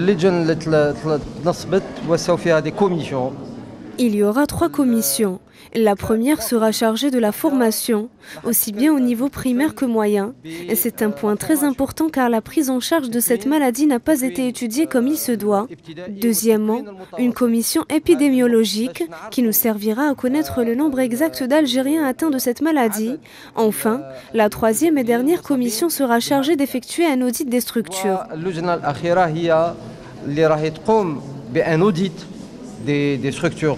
اللجنة اللي تنصبت وسوف فيها دي كوميسيون Il y aura trois commissions. La première sera chargée de la formation, aussi bien au niveau primaire que moyen. C'est un point très important car la prise en charge de cette maladie n'a pas été étudiée comme il se doit. Deuxièmement, une commission épidémiologique qui nous servira à connaître le nombre exact d'Algériens atteints de cette maladie. Enfin, la troisième et dernière commission sera chargée d'effectuer un audit des structures. des structures.